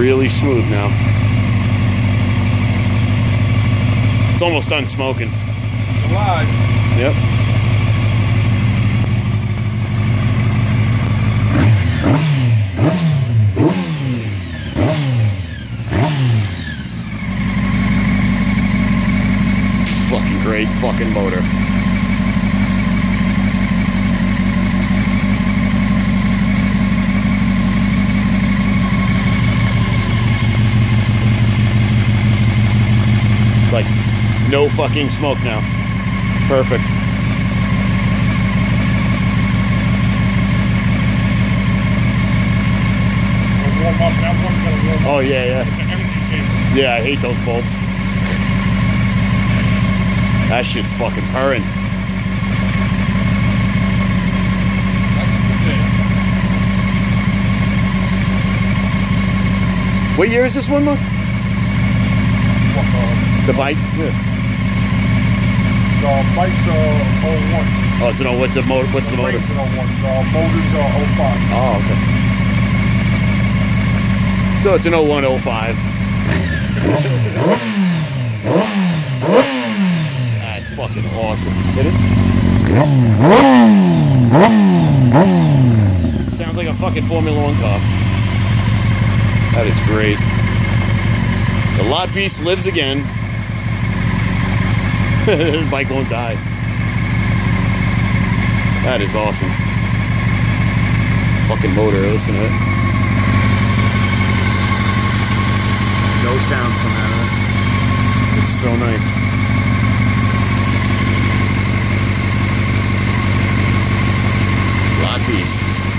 really smooth now. It's almost done smoking. Alive. Yep. Fucking great fucking motor. Like, no fucking smoke now. Perfect. It'll warm up. That one's gonna warm up. Oh, yeah, yeah. It's an energy saver. Yeah, I hate those bulbs. That shit's fucking purring. What year is this one, Mark? What, The bike? Yeah. The bike's uh, 01. Oh, it's an oh, what's the motor? What's the motor? Frame's an 01. The motor's uh, 05. Oh, okay. So it's an 0105. That's fucking awesome. Hit it? Sounds like a fucking Formula One car. That is great. The lot beast lives again. His bike won't die. That is awesome. Fucking motor, listen to it. No sounds come out of it. It's so nice. Lot beast.